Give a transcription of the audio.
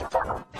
best teacher.